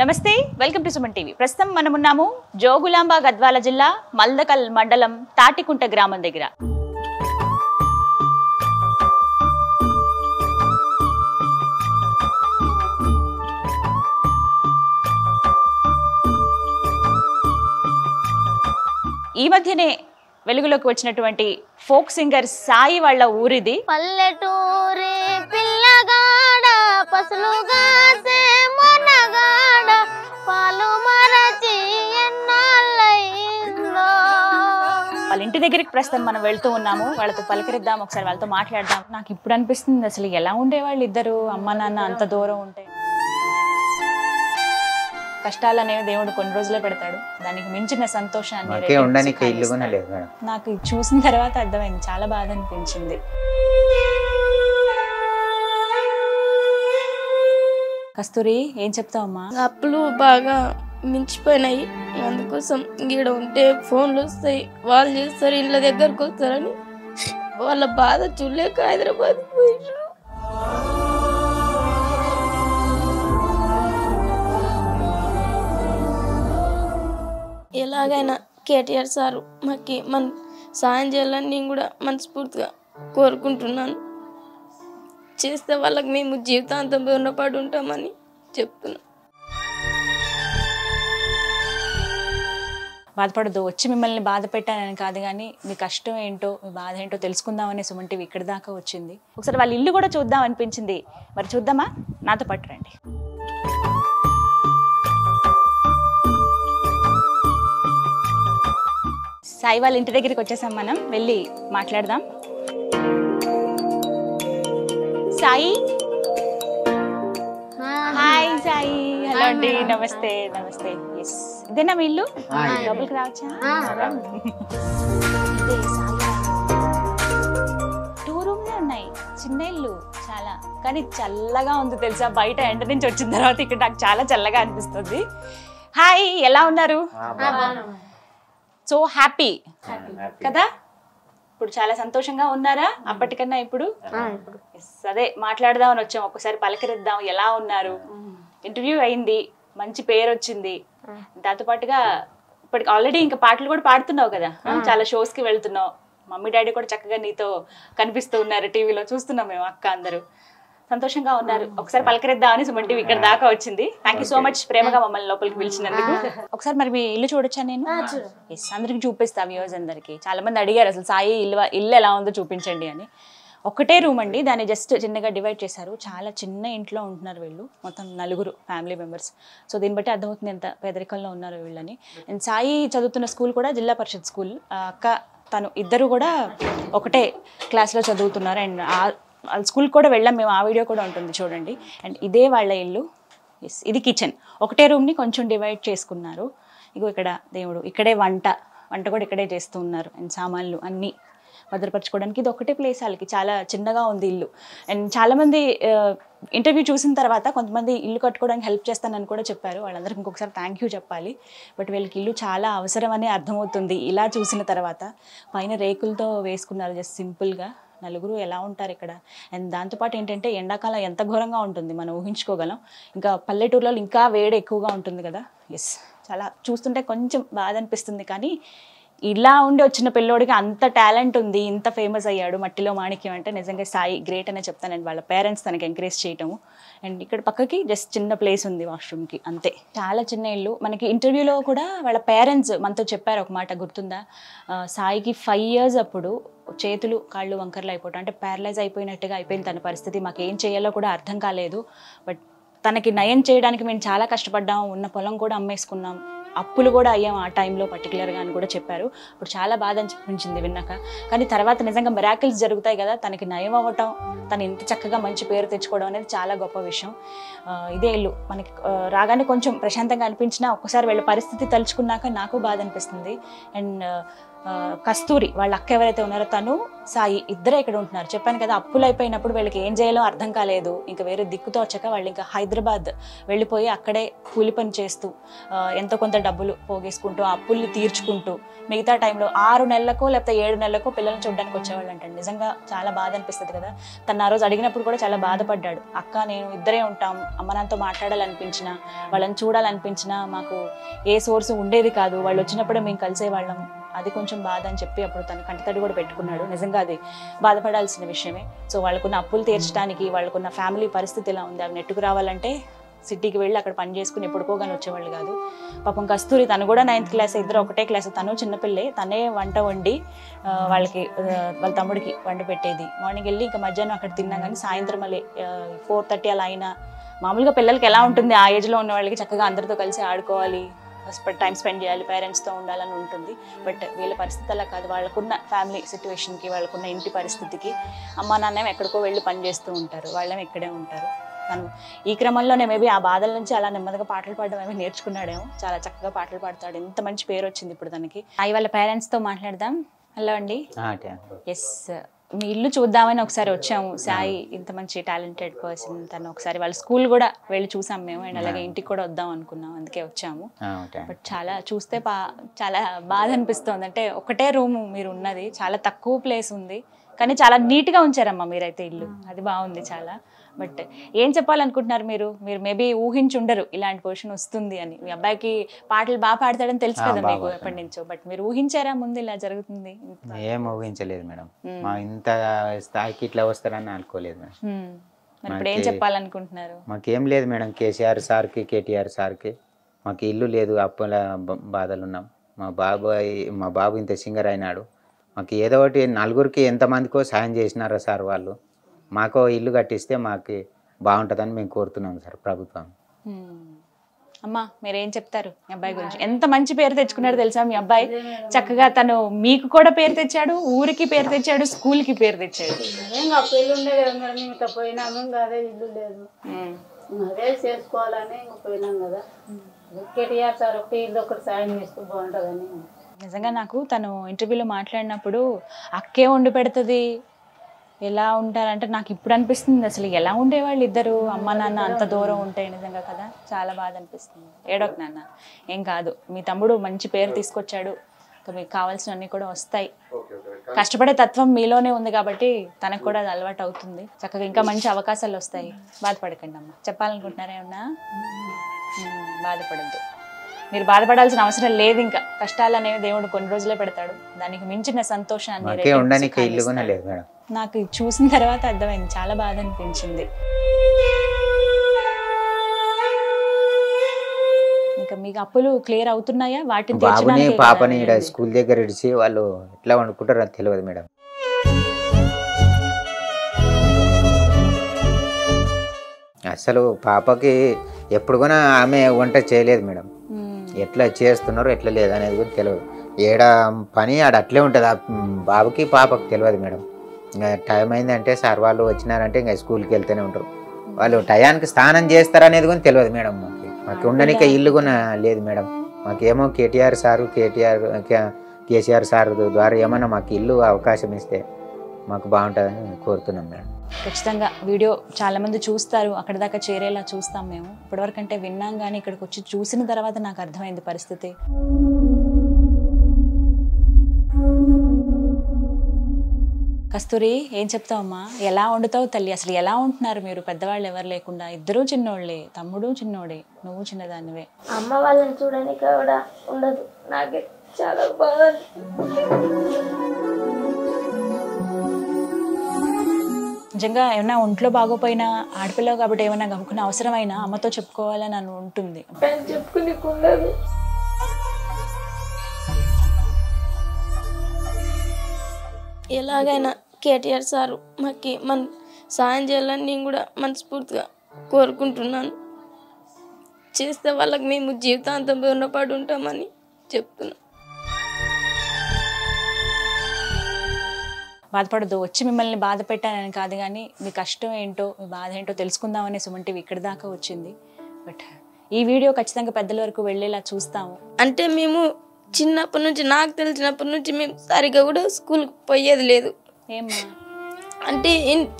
నమస్తే welcome to Suman TV. ప్రస్తుతం మనం ఉన్నాము జోగులాంబ గద్వాల జిల్లా మల్దకల్ మండలం తాటికుంట గ్రామం దగ్గర. ఈ మధ్యనే వెలుగులోకి వచ్చినటువంటి ఫోక్ సింగర్ సాయి వాళ్ళ ఊరిది. పల్లెటూరి పిల్లగాడ పసులుగా ఇంటి దగ్గరికి ప్రస్తుతం మనం వెళ్తూ ఉన్నాము. వాళ్ళతో పలకరిద్దాం ఒకసారి వాళ్ళతో మాట్లాడదాం. నాకు ఇప్పుడు అనిపిస్తుంది అసలు ఎలా ఉండేవాళ్ళు ఇద్దరు? అమ్మ నాన్న అంత దూరం ఉంటే. కష్టాలు అనేవి దేవుడు కొన్ని రోజులే పెడతాడు. దానికి మించిన సంతోషాన్ని నాకు ఇది చూసిన తర్వాత అర్థమైంది. చాలా బాధ అనిపించింది. కస్తూరి ఏం చెప్తావమ్మా? అప్పులు బాగా మించిపోయినాయి. అందుకోసం ఈడ ఉంటే ఫోన్లు వస్తాయి. వాళ్ళు చేస్తారు ఇళ్ళ దగ్గరకు వస్తారని వాళ్ళ బాధ చూడలేక హైదరాబాద్ పోయినారు ఎలాగైనా కేటీఆర్ సారు మాకు మన సాయం చేయాలని నేను కూడా మనస్ఫూర్తిగా కోరుకుంటున్నాను. చేస్తే వాళ్ళకి మేము జీవితాంతం రుణపడి ఉంటామని చెప్తున్నాను. బాధపడదు వచ్చి మిమ్మల్ని బాధ పెట్టానని కాదు కానీ మీ కష్టం ఏంటో మీ బాధ ఏంటో తెలుసుకుందామని సుమన్ టీవీ ఇక్కడి దాకా వచ్చింది. ఒకసారి వాళ్ళ ఇల్లు కూడా చూద్దాం అనిపించింది. మరి చూద్దామా? నాతో పట్టు రండి. సాయి వాళ్ళ ఇంటి దగ్గరికి వచ్చేసాం మనం. వెళ్ళి మాట్లాడదాం. సాయి? హాయ్ సాయి. హలో అండి. నమస్తే నమస్తే. ఇదేనా మీ ఇల్లు లోపలికి రావచ్చా? టూ రూమ్లే ఉన్నాయి. చిన్న ఇల్లు చాలా. కానీ చల్లగా ఉంది తెలుసా? బయట ఎండ నుంచి వచ్చిన తర్వాత ఇక్కడ నాకు చాలా చల్లగా అనిపిస్తుంది. హాయ్ ఎలా ఉన్నారు? సో హ్యాపీ కదా? ఇప్పుడు చాలా సంతోషంగా ఉన్నారా? అప్పటికన్నా ఇప్పుడు? అదే మాట్లాడదామని వచ్చాం. ఒక్కసారి పలకరిద్దాం. ఎలా ఉన్నారు? ఇంటర్వ్యూ అయింది. మంచి పేరు వచ్చింది. దాంతో పాటుగా ఇప్పటికి ఆల్రెడీ ఇంకా పాటలు కూడా పాడుతున్నావు కదా. చాలా షోస్కి వెళ్తున్నావు. మమ్మీ డాడీ కూడా చక్కగా నీతో కనిపిస్తూ ఉన్నారు టీవీలో. చూస్తున్నాం మేము అక్క అందరూ. సంతోషంగా ఉన్నారు. ఒకసారి పలకరిద్దామని సుమన్ టీవీ ఇక్కడ దాకా వచ్చింది. థ్యాంక్ యూ సో మచ్ ప్రేమగా మమ్మల్ని లోపలికి పిలిచినందుకు. ఒకసారి మరి మీ ఇల్లు చూడొచ్చా నేను? అందరికి చూపిస్తా వ్యూవర్స్ అందరికి. చాలా మంది అడిగారు అసలు సాయి ఇల్లు ఇల్లు ఎలా ఉందో చూపించండి అని. ఒకటే రూమ్ అండి. దాన్ని జస్ట్ చిన్నగా డివైడ్ చేశారు. చాలా చిన్న ఇంట్లో ఉంటున్నారు వీళ్ళు. మొత్తం నలుగురు ఫ్యామిలీ మెంబర్స్. సో దీన్ని బట్టి అర్థమవుతుంది ఎంత పేదరికంలో ఉన్నారు వీళ్ళని. అండ్ సాయి చదువుతున్న స్కూల్ కూడా జిల్లా పరిషత్ స్కూల్. అక్క తను ఇద్దరు కూడా ఒకటే క్లాస్లో చదువుతున్నారు. అండ్ వాళ్ళ స్కూల్ కూడా వెళ్ళాం మేము. ఆ వీడియో కూడా ఉంటుంది చూడండి. అండ్ ఇదే వాళ్ళ ఇల్లు. ఎస్ ఇది కిచెన్. ఒకటే రూమ్ని కొంచెం డివైడ్ చేసుకున్నారు. ఇగో ఇక్కడ దేవుడు. ఇక్కడే వంట. వంట కూడా ఇక్కడే చేస్తూ ఉన్నారు. అండ్ సామాన్లు అన్నీ. భద్రపరచుకోవడానికి ఇది ఒకటే ప్లేస్ వాళ్ళకి. చాలా చిన్నగా ఉంది ఇల్లు. అండ్ చాలామంది ఇంటర్వ్యూ చూసిన తర్వాత కొంతమంది ఇల్లు కట్టుకోవడానికి హెల్ప్ చేస్తానని కూడా చెప్పారు. వాళ్ళందరికీ ఇంకొకసారి థ్యాంక్ యూ చెప్పాలి. బట్ వీళ్ళకి ఇల్లు చాలా అవసరం అని అర్థమవుతుంది. ఇలా చూసిన తర్వాత పైన రేకులతో వేసుకున్నారు జస్ట్ సింపుల్గా నలుగురు ఎలా ఉంటారు ఇక్కడ? అండ్ దాంతోపాటు ఏంటంటే ఎండాకాలం ఎంత ఘోరంగా ఉంటుంది మనం ఊహించుకోగలం. ఇంకా పల్లెటూరులో ఇంకా వేడి ఎక్కువగా ఉంటుంది కదా? ఎస్ చాలా చూస్తుంటే కొంచెం బాధ అనిపిస్తుంది కానీ ఇలా ఉండి వచ్చిన పిల్లోడికి అంత టాలెంట్ ఉంది ఇంత ఫేమస్ అయ్యాడు మట్టిలో మాణిక్యం అంటే నిజంగా సాయి గ్రేట్ అనే చెప్తానండి వాళ్ళ పేరెంట్స్ తనకి ఎంకరేజ్ చేయటము. అండ్ ఇక్కడ పక్కకి జస్ట్ చిన్న ప్లేస్ ఉంది వాష్రూమ్కి అంతే. చాలా చిన్న ఇల్లు. మనకి ఇంటర్వ్యూలో కూడా వాళ్ళ పేరెంట్స్ మనతో చెప్పారు ఒక మాట గుర్తుందా? సాయికి ఫైవ్ ఇయర్స్ అప్పుడు చేతులు కాళ్ళు వంకర్లు అయిపోవటం. అంటే ప్యారలైజ్ అయిపోయినట్టుగా అయిపోయింది తన పరిస్థితి. మాకు ఏం చేయాలో కూడా అర్థం కాలేదు. బట్ తనకి నయం చేయడానికి మేము చాలా కష్టపడ్డాం ఉన్న పొలం కూడా అమ్మేసుకున్నాం. అప్పులు కూడా అయ్యాం ఆ టైంలో పర్టికులర్గా అని కూడా చెప్పారు. అప్పుడు చాలా బాధ అనిపించింది విన్నాక. కానీ తర్వాత నిజంగా మెరాకిల్స్ జరుగుతాయి కదా తనకి నయం అవ్వటం తను ఇంత చక్కగా మంచి పేరు తెచ్చుకోవడం అనేది చాలా గొప్ప విషయం. ఇదే ఇల్లు. మనకి రాగానే కొంచెం ప్రశాంతంగా అనిపించినా ఒక్కసారి వీళ్ళ పరిస్థితి తలుచుకున్నాక నాకు బాధ అనిపిస్తుంది. అండ్ కస్తూరి వాళ్ళ అక్క ఎవరైతే ఉన్నారో తను సాయి ఇద్దరే ఇక్కడ ఉంటున్నారు. చెప్పాను కదా అప్పులు అయిపోయినప్పుడు వీళ్ళకి ఏం చేయాలో అర్థం కాలేదు. ఇంకా వేరే దిక్కుతో వచ్చాక వాళ్ళు ఇంకా హైదరాబాద్ వెళ్ళిపోయి అక్కడే కూలి పని చేస్తూ ఎంతో కొంత డబ్బులు పోగేసుకుంటూ ఆ అప్పుల్ని తీర్చుకుంటూ మిగతా టైంలో ఆరు నెలలకో లేకపోతే ఏడు నెలలకో పిల్లల్ని చూడడానికి వచ్చేవాళ్ళు అంటండి నిజంగా చాలా బాధ అనిపిస్తుంది కదా. తను ఆ రోజు అడిగినప్పుడు కూడా చాలా బాధపడ్డాడు. అక్క నేను ఇద్దరే ఉంటాం. అమ్మ నాన్నతో మాట్లాడాలనిపించిన వాళ్ళని చూడాలనిపించినా మాకు ఏ సోర్స్ ఉండేది కాదు. వాళ్ళు వచ్చినప్పుడే మేము కలిసేవాళ్ళం. అది కొంచెం బాధ అని చెప్పి అప్పుడు తను కంటితడి కూడా పెట్టుకున్నాడు. నిజంగా అది బాధపడాల్సిన విషయమే. సో వాళ్ళకున్న అప్పులు తీర్చడానికి వాళ్ళకున్న ఫ్యామిలీ పరిస్థితి ఎలా ఉంది అవి నెట్టుకు రావాలంటే సిటీకి వెళ్ళి అక్కడ పని చేసుకుని ఎప్పుడుకోగానే వచ్చేవాళ్ళు కాదు. పాపం కస్తూరి తను కూడా నైన్త్ క్లాస్ ఇద్దరు ఒకటే క్లాస్ తను చిన్నపిల్లే తనే వంట వండి వాళ్ళకి వాళ్ళ తమ్ముడికి వంట పెట్టేది. మార్నింగ్ వెళ్ళి ఇంకా మధ్యాహ్నం అక్కడ తిన్నా కానీ సాయంత్రం మళ్ళీ ఫోర్ థర్టీ అలా అయినా. మామూలుగా పిల్లలకి ఎలా ఉంటుంది ఆ ఏజ్లో ఉన్న వాళ్ళకి చక్కగా అందరితో కలిసి ఆడుకోవాలి. టైం స్పెండ్ చేయాలి పేరెంట్స్తో ఉండాలని ఉంటుంది. బట్ వీళ్ళ పరిస్థితి అలా కాదు. వాళ్ళకున్న ఫ్యామిలీ సిచ్యువేషన్కి వాళ్ళకున్న ఇంటి పరిస్థితికి అమ్మ నాన్నేమో ఎక్కడికో వెళ్ళి పని చేస్తూ ఉంటారు. వాళ్ళేమో ఇక్కడే ఉంటారు. తను ఈ క్రమంలోనే మేబీ ఆ బాధల నుంచి అలా నెమ్మదిగా పాటలు పాడడం ఏమీ నేర్చుకున్నాడేమో. చాలా చక్కగా పాటలు పాడతాడు. ఎంత మంచి పేరు వచ్చింది ఇప్పుడు తనకి. అవి వాళ్ళ పేరెంట్స్తో మాట్లాడదాం. హలో అండి. ఎస్ మీ ఇల్లు చూద్దామని ఒకసారి వచ్చాము. సాయి ఇంత మంచి టాలెంటెడ్ పర్సన్ తను ఒకసారి వాళ్ళ స్కూల్ కూడా వెళ్ళి చూసాం మేము అండ్ అలాగే ఇంటికి కూడా వద్దాం అనుకున్నాం అందుకే వచ్చాము. బట్ చాలా చూస్తే బా చాలా బాధ అనిపిస్తుంది. అంటే ఒకటే రూమ్ మీరు ఉన్నది చాలా తక్కువ ప్లేస్ ఉంది. కానీ చాలా నీట్గా ఉంచారమ్మా మీరైతే ఇల్లు. అది బాగుంది చాలా. బట్ ఏం చెప్పాలనుకుంటున్నారు మీరు? మీరు మేబీ ఊహించి ఉండరు ఇలాంటి పొజిషన్ వస్తుంది అని. మీ అబ్బాయికి పాటలు బాగా పాడతాడని తెలుసు కదా మీకు. ఎప్పటి నుంచో. బట్ మీరు ఊహించారా ముందు ఇలా జరుగుతుంది? ఏం ఊహించలేదు మేడం. మా ఇంత స్థాయికి ఇట్లా వస్తారని అనుకోలేదు మేడం. ఇప్పుడు ఏం చెప్పాలనుకుంటున్నారు? మాకేం లేదు మేడం. కేసీఆర్ సార్కి కేటీఆర్ సార్కి మాకు ఇల్లు లేదు. అప్పుల బ- బాధలు ఉన్నాం మా బాబాయ్ మా బాబు ఇంత సింగర్ అయినాడు. మాకు ఏదో ఒకటి నలుగురికి ఎంతమందికో సాయం చేసినారో సార్ వాళ్ళు? మాకో ఇల్లు కట్టిస్తే మాకు బాగుంటుందని మేము కోరుతున్నాం సార్ ప్రభుత్వం. అమ్మా మీరేం చెప్తారు మీ అబ్బాయి గురించి? ఎంత మంచి పేరు తెచ్చుకున్నాడు తెలుసా మీ అబ్బాయి? చక్కగా తను మీకు కూడా పేరు తెచ్చాడు ఊరికి పేరు తెచ్చాడు స్కూల్కి పేరు తెచ్చాడు. అదే ఇల్లు లేదు. హ్మ్. ఇంకా అదే చేసుకోవాలని పోయినాం కదా. కేటీఆర్ సార్ ఒకటి ఇల్లు ఒకటి సాయం చేస్తే బాగుంటుందని. నిజంగా నాకు తను ఇంటర్వ్యూలో మాట్లాడినప్పుడు అక్కే వండి పెడుతుంది. ఎలా ఉంటారంటే నాకు ఇప్పుడు అనిపిస్తుంది. అసలు ఎలా ఉండేవాళ్ళు ఇద్దరు? అమ్మ నాన్న అంత దూరం ఉంటాయి నిజంగా కదా? చాలా బాధ అనిపిస్తుంది. ఏడోక్ నాన్న ఏం కాదు. మీ తమ్ముడు మంచి పేరు తీసుకొచ్చాడు. మీకు కావాల్సినవన్నీ కూడా వస్తాయి. కష్టపడే తత్వం మీలోనే ఉంది కాబట్టి తనకు కూడా అది అలవాటు అవుతుంది. చక్కగా ఇంకా మంచి అవకాశాలు వస్తాయి. బాధపడకండి అమ్మ. చెప్పాలనుకుంటున్నారా ఏమన్నా? మ్మ్, బాధపడద్దు. మీరు బాధపడాల్సిన అవసరం లేదు ఇంకా. కష్టాలు అనేవి దేవుడు కొన్ని రోజులే పెడతాడు. దానికి మించిన సంతోషాన్ని నాకు చూసిన తర్వాత అర్థమైంది. చాలా బాధ అనిపించింది. ఇంకా మీకు అప్పులు క్లియర్ అవుతున్నాయా? వాటిని బాబుని పాపని. స్కూల్ దగ్గర ఇడిచి వాళ్ళు ఎట్లా వండుకుంటారో అది తెలియదు మేడం. అసలు పాపకి ఎప్పుడు కూడా ఆమె వంట చేయలేదు మేడం. ఎట్లా చేస్తున్నారో ఎట్లా లేదు అనేది కూడా తెలియదు ఏడ పని ఆడ అట్లే ఉంటుంది. ఆ బాబుకి పాపకి తెలియదు మేడం. ఇంకా టైం అయిందంటే సార్ వాళ్ళు వచ్చినారంటే ఇంకా స్కూల్కి వెళ్తూనే ఉంటారు. వాళ్ళు టయానికి స్నానం చేస్తారనేది కూడా తెలియదు మేడం మాకు. మాకు ఉండడానికి ఇల్లు కూడా లేదు మేడం. మాకేమో కేటీఆర్ సారు కేటీఆర్ కేసీఆర్ సార్ ద్వారా ఏమన్నా మాకు ఇల్లు అవకాశం ఇస్తే మాకు బాగుంటుందని కోరుతున్నాం మేడం. ఖచ్చితంగా వీడియో చాలామంది చూస్తారు. అక్కడ దాకా చేరేలా చూస్తాం మేము. ఇప్పటివరకంటే విన్నాం కానీ ఇక్కడికి వచ్చి చూసిన తర్వాత నాకు అర్థమైంది పరిస్థితి. కస్తూరి ఏం చెప్తావమ్మా? ఎలా వండుతావు తల్లి? అసలు ఎలా ఉంటున్నారు మీరు? పెద్దవాళ్ళు ఎవరు లేకుండా? ఇద్దరూ చిన్నోళ్ళే తమ్ముడు చిన్నోడే నువ్వు చిన్నదానివే. అమ్మ వాళ్ళని చూడడానికి కూడా ఉండదు. నాకే చాలా బాగా నిజంగా ఏమైనా ఒంట్లో బాగోపోయినా ఆడపిల్ల కాబట్టి ఏమైనా గమ్ముకున్న అవసరమైనా అమ్మతో చెప్పుకోవాలని అని ఉంటుంది. చెప్పుకుని ఎలాగైనా కేటీఆర్ సారు మాకు మన సాయం చేయాలని నేను కూడా మనస్ఫూర్తిగా కోరుకుంటున్నాను. చేస్తే వాళ్ళకి మేము జీవితాంతం రుణపడి ఉంటామని చెప్తున్నాను. బాధపడదు. వచ్చి మిమ్మల్ని బాధ పెట్టానని కాదు కానీ మీ కష్టం ఏంటో మీ బాధ ఏంటో తెలుసుకుందామని సుమంటివి ఇక్కడి దాకా వచ్చింది. బట్ ఈ వీడియో ఖచ్చితంగా పెద్దల వరకు వెళ్ళేలా చూస్తాము. అంటే మేము చిన్నప్పటి నుంచి నాకు తెలిసినప్పటి నుంచి మేము సరిగా కూడా స్కూల్కి పోయేది లేదు. ఏమ్మా? అంటే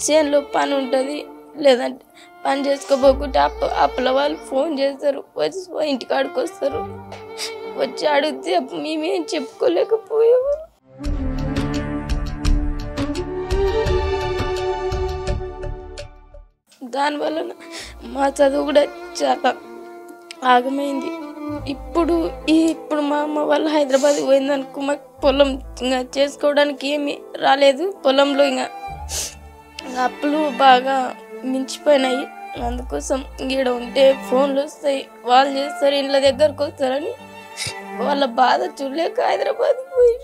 చేనులో పని ఉంటుంది లేదంటే పని చేసుకోబోకుంటే అప్ప అప్పల వాళ్ళు ఫోన్ చేస్తారు వచ్చి ఇంటికాడికి వస్తారు. వచ్చి అడిగితే మేమేం చెప్పుకోలేకపోయాము. దానివల్ల మా చదువు కూడా చాలా ఆగమైంది. ఇప్పుడు ఈ ఇప్పుడు మా అమ్మ వాళ్ళు హైదరాబాద్ పోయిందనుకో మాకు పొలం ఇంకా చేసుకోవడానికి ఏమీ రాలేదు. పొలంలో ఇంకా అప్పులు బాగా మించిపోయినాయి. అందుకోసం ఈడ ఉంటే ఫోన్లు వస్తాయి. వాళ్ళు చేస్తారు ఇండ్ల దగ్గరకు వస్తారని వాళ్ళ బాధ చూడలేక హైదరాబాద్ పోయి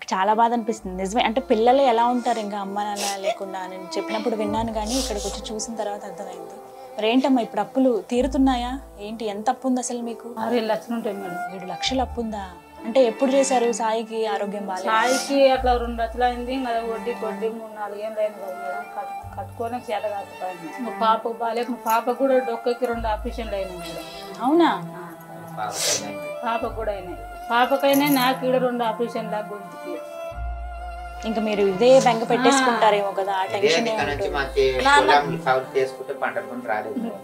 నాకు చాలా బాధ అనిపిస్తుంది. నిజమే అంటే పిల్లలు ఎలా ఉంటారు ఇంకా అమ్మ నాన్న లేకుండా? నేను చెప్పినప్పుడు విన్నాను కానీ ఇక్కడికి వచ్చి చూసిన తర్వాత అర్థమైంది. మరి ఏంటమ్మా ఇప్పుడు అప్పులు తీరుతున్నాయా? ఏంటి ఎంత అప్పు ఉంది అసలు మీకు? ఆరు ఏడు లక్షలు ఉంటాయి మేడం. ఏడు లక్షలు అప్పు ఉందా? అంటే ఎప్పుడు చేశారు సాయికి ఆరోగ్యం బాగాలేదు సాయికి అట్లా రెండు లక్షలు అయింది ఇంకా వడ్డీ కొద్ది మూడు నాలుగు ఏళ్ళు అయింది కదా మేడం. కట్- కట్టుకోనే చేత కాకపోయింది. మా పాపకు బాగాలేక మా పాపకు కూడా డొక్కకి రెండు ఆపరేషన్లు అయినాయి మేడం. అవునా? పాపకు కూడా అయినాయి. పాపకైనా నాకు ఈడ రెండు ఆపరేషన్లు గొంతుకి ఇంకా మీరు ఇదే బెంగ పెట్టేసుకుంటారేమో కదా ఆ టెన్షన్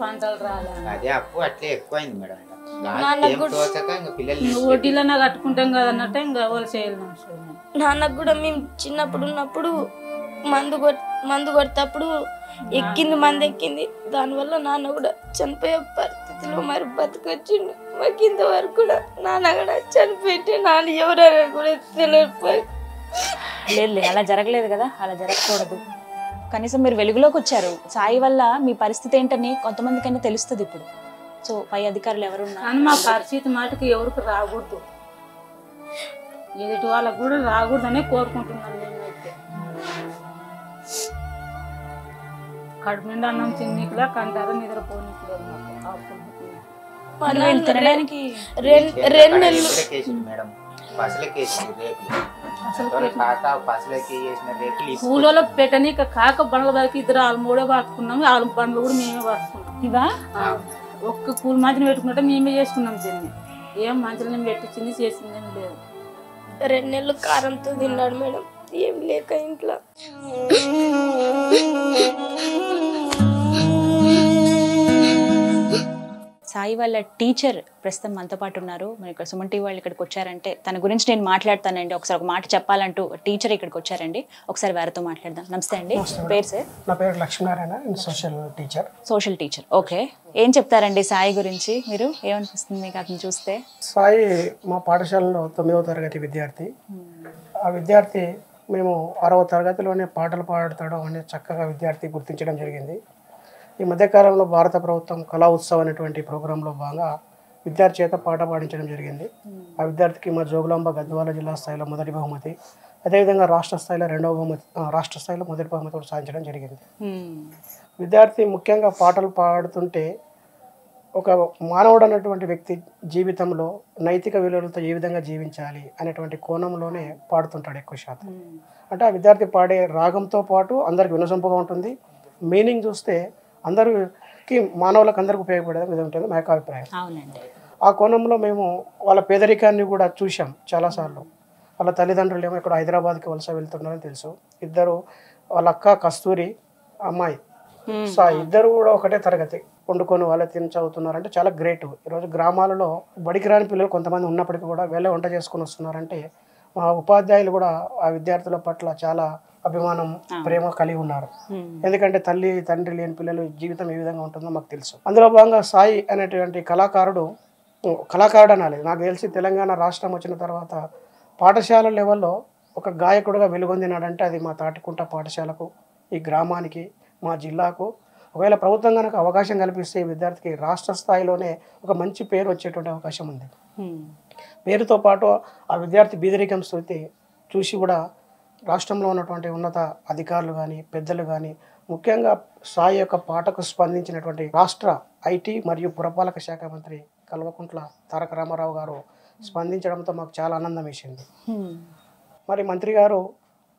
పంటలు రాలేదు అదే అప్పు అట్లే ఎక్కువైంది మేడం. ఇంకా పిల్లలు నువ్వు వడ్డీలన్నా కట్టుకుంటాం కదా అన్నట్టే ఇంకా వాళ్ళు చేయాలి నాన్నకు కూడా మేము చిన్నప్పుడు ఉన్నప్పుడు మందు కొట్ మందు కొట్టేటప్పుడు ఎక్కింది మంది ఎక్కింది. దానివల్ల నాన్న కూడా చనిపోయే పరిస్థితిలో మరి బతికొచ్చిండు. మాకు ఇంతవరకు కూడా నాన్న కూడా చనిపోయింటే నాన్న ఎవరైనా కూడా తెలియకపోయి. లేదు లేదు అలా జరగలేదు కదా అలా జరగకూడదు. కనీసం మీరు వెలుగులోకి వచ్చారు. సాయి వల్ల మీ పరిస్థితి ఏంటని కొంతమందికైనా తెలుస్తుంది ఇప్పుడు. సో పై అధికారులు ఎవరున్నా కానీ మా పరిస్థితి మాటకి ఎవరికి రాకూడదు. ఎదుటి వాళ్ళకు కూడా రాకూడదనే కోరుకుంటున్నాను నేనైతే. కడుపు నిండా అన్నం తిన్నీకులా కంటారా నిద్రపోనీకులేదు మాకు. తినడానికి రెండు నెలలు మేడం. రేకులు అసలు కాక బండ్ల వరకు ఇద్దరు వాళ్ళు మూడే పట్టుకున్నాం వాళ్ళ బండ్లు కూడా మేమే పట్టుకున్నాం ఇవా? ఒక్క కూలి మధ్యన పెట్టుకుంటే మేమే చేసుకున్నాం దీన్ని. ఏం మంచిగా పెట్టించింది చేసింది లేదు. రెండు నెలలు కారంతో తిన్నాడు మేడం. ఏం లేక ఇంట్లో. సాయి వాళ్ళ టీచర్ ప్రస్తుతం మనతో పాటు ఉన్నారు. మరి ఇక్కడ సుమన్ టీవీ వాళ్ళు ఇక్కడికి వచ్చారంటే తన గురించి నేను మాట్లాడతానండి. ఒకసారి ఒక మాట చెప్పాలంటూ టీచర్ ఇక్కడికి వచ్చారండి. ఒకసారి వారితో మాట్లాడదాం. నమస్తే అండి. పేరు సార్? నా పేరు Lakshminarayana. Social teacher. Social teacher. Okay. ఏం చెప్తారండి సాయి గురించి మీరు? ఏమనిపిస్తుంది మీకు అతను చూస్తే? సాయి మా పాఠశాలలో తొమ్మిదవ తరగతి విద్యార్థి. ఆ విద్యార్థి మేము ఆరవ తరగతిలోనే పాటలు పాడతాడు అనే చక్కగా విద్యార్థి గుర్తించడం జరిగింది. ఈ మధ్యకాలంలో భారత ప్రభుత్వం కళా ఉత్సవ్ అనేటువంటి ప్రోగ్రాంలో భాగంగా విద్యార్థి చేత పాట పాడించడం జరిగింది. ఆ విద్యార్థికి మా జోగులాంబ గద్వాల జిల్లా స్థాయిలో మొదటి బహుమతి అదేవిధంగా రాష్ట్ర స్థాయిలో రెండవ బహుమతి రాష్ట్ర స్థాయిలో మొదటి బహుమతి కూడా సాధించడం జరిగింది. విద్యార్థి ముఖ్యంగా పాటలు పాడుతుంటే ఒక మానవుడు అన్నటువంటి వ్యక్తి జీవితంలో నైతిక విలువలతో ఏ విధంగా జీవించాలి అనేటువంటి కోణంలోనే పాడుతుంటాడు ఎక్కువ శాతం. అంటే ఆ విద్యార్థి పాడే రాగంతో పాటు అందరికి వినసొంపుగా ఉంటుంది. మీనింగ్ చూస్తే అందరికి మానవులకు అందరికి ఉపయోగపడే విధంగా ఉంటుంది మా యొక్క అభిప్రాయం. అవునండి. ఆ కోణంలో మేము వాళ్ళ పేదరికాన్ని కూడా చూసాం చాలాసార్లు. వాళ్ళ తల్లిదండ్రులు ఏమో ఇక్కడ హైదరాబాద్కి వలస వెళ్తున్నారని తెలుసు. ఇద్దరు వాళ్ళ అక్క కస్తూరి అమ్మాయి. సో ఆ ఇద్దరు కూడా ఒకటే తరగతి. వండుకొని వాళ్ళే తిని చదువుతున్నారంటే చాలా గ్రేట్. ఈరోజు గ్రామాలలో బడికి రాని పిల్లలు కొంతమంది ఉన్నప్పటికీ కూడా వెళ్ళే వంట చేసుకొని వస్తున్నారంటే మా ఉపాధ్యాయులు కూడా ఆ విద్యార్థుల పట్ల చాలా అభిమానం ప్రేమ కలిగి ఉన్నారు. ఎందుకంటే తల్లి తండ్రి లేని పిల్లలు జీవితం ఏ విధంగా ఉంటుందో మాకు తెలుసు. అందులో భాగంగా సాయి అనేటువంటి కళాకారుడు కళాకారుడు అనాలి. నాకు తెలిసి తెలంగాణ రాష్ట్రం వచ్చిన తర్వాత పాఠశాల లెవెల్లో ఒక గాయకుడుగా వెలుగొందినాడంటే అది మా తాటికుంట పాఠశాలకు ఈ గ్రామానికి మా జిల్లాకు. ఒకవేళ ప్రభుత్వం కనుక అవకాశం కల్పిస్తే ఈ విద్యార్థికి రాష్ట్ర స్థాయిలోనే ఒక మంచి పేరు వచ్చేటువంటి అవకాశం ఉంది. పేరుతో పాటు ఆ విద్యార్థి బీదరికం స్థితి చూసి కూడా రాష్ట్రంలో ఉన్నటువంటి ఉన్నత అధికారులు కానీ పెద్దలు కానీ ముఖ్యంగా సాయి యొక్క పాటకు స్పందించినటువంటి రాష్ట్ర ఐటీ మరియు పురపాలక శాఖ మంత్రి కల్వకుంట్ల తారక రామారావు గారు స్పందించడంతో మాకు చాలా ఆనందం వేసింది. మరి మంత్రి గారు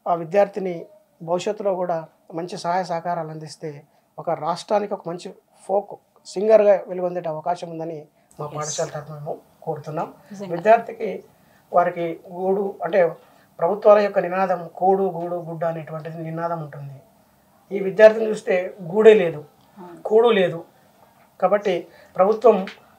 ఆ విద్యార్థిని భవిష్యత్తులో కూడా మంచి సహాయ సహకారాలు అందిస్తే ఒక రాష్ట్రానికి ఒక మంచి ఫోక్ సింగర్గా వెలుగొందే అవకాశం ఉందని మా పాఠశాల తరఫున మేము కోరుతున్నాం. విద్యార్థికి వారికి గూడు అంటే ప్రభుత్వాల యొక్క నినాదం కోడు గూడు గుడ్డ అనేటువంటిది నినాదం ఉంటుంది. ఈ విద్యార్థిని చూస్తే గూడే లేదు. కూడు లేదు. కాబట్టి ప్రభుత్వం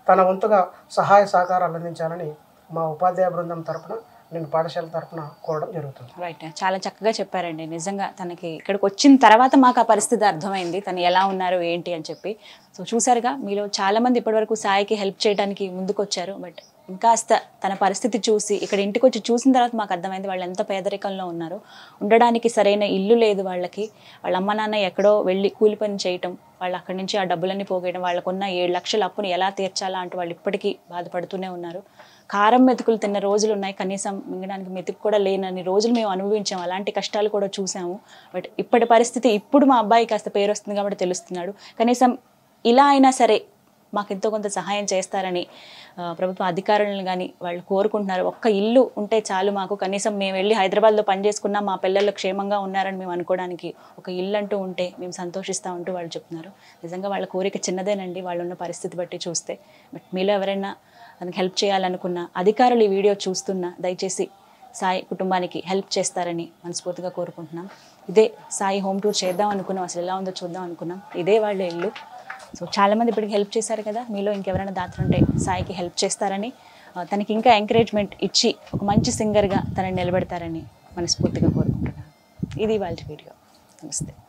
తన వంతుగా సహాయ సహకారాలు అందించాలని మా ఉపాధ్యాయ బృందం తరపున నేను పాఠశాల తరఫున కోరడం జరుగుతుంది. రైట్ చాలా చక్కగా చెప్పారండి. నిజంగా తనకి ఇక్కడికి వచ్చిన తర్వాత మాకు ఆ పరిస్థితి అర్థమైంది. తను ఎలా ఉన్నారు ఏంటి అని చెప్పి. సో చూసారుగా మీలో చాలా మంది ఇప్పటివరకు సాయికి హెల్ప్ చేయడానికి ముందుకు వచ్చారు బట్ ఇంకాస్త తన పరిస్థితి చూసి ఇక్కడ ఇంటికి వచ్చి చూసిన తర్వాత మాకు అర్థమైంది వాళ్ళు ఎంత పేదరికంలో ఉన్నారు. ఉండడానికి సరైన ఇల్లు లేదు వాళ్ళకి. వాళ్ళ అమ్మ నాన్న ఎక్కడో వెళ్ళి కూలి పని చేయటం వాళ్ళు అక్కడి నుంచి ఆ డబ్బులన్నీ పోగేయడం వాళ్ళకున్న ఏడు లక్షల అప్పుని ఎలా తీర్చాలా అంటూ వాళ్ళు ఇప్పటికీ బాధపడుతూనే ఉన్నారు. కారం మెతుకులు తిన్న రోజులు ఉన్నాయి కనీసం మింగడానికి మెతుకు కూడా లేనని రోజులు మేము అనుభవించాము అలాంటి కష్టాలు కూడా చూసాము. బట్ ఇప్పటి పరిస్థితి ఇప్పుడు మా అబ్బాయి కాస్త పేరు వస్తుంది కాబట్టి తెలుస్తున్నాడు. కనీసం ఇలా అయినా సరే మాకు ఎంతో కొంత సహాయం చేస్తారని ప్రభుత్వ అధికారులను కానీ వాళ్ళు కోరుకుంటున్నారు. ఒక్క ఇల్లు ఉంటే చాలు మాకు. కనీసం మేము వెళ్ళి హైదరాబాద్లో పనిచేసుకున్నా మా పిల్లలు క్షేమంగా ఉన్నారని మేము అనుకోవడానికి ఒక ఇల్లు అంటూ ఉంటే మేము సంతోషిస్తా ఉంటూ వాళ్ళు చెప్తున్నారు. నిజంగా వాళ్ళ కోరిక చిన్నదేనండి. వాళ్ళు ఉన్న పరిస్థితి బట్టి చూస్తే. బట్ మీలో ఎవరైనా తనకి హెల్ప్ చేయాలనుకున్న అధికారులు ఈ వీడియో చూస్తున్నా దయచేసి సాయి కుటుంబానికి హెల్ప్ చేస్తారని మనస్ఫూర్తిగా కోరుకుంటున్నాం. ఇదే సాయి హోమ్ టూర్ చేద్దాం అనుకున్నాం అసలు ఎలా ఉందో చూద్దాం అనుకున్నాం. ఇదే వాళ్ళ ఇల్లు. సో చాలామంది ఇప్పటికి హెల్ప్ చేశారు కదా మీలో ఇంకెవరైనా దాతలుంటే సాయికి హెల్ప్ చేస్తారని తనకి ఇంకా ఎంకరేజ్మెంట్ ఇచ్చి ఒక మంచి సింగర్గా తనని నిలబెడతారని మనస్ఫూర్తిగా కోరుకుంటున్నాను. ఇది వాళ్ళ వీడియో. నమస్తే.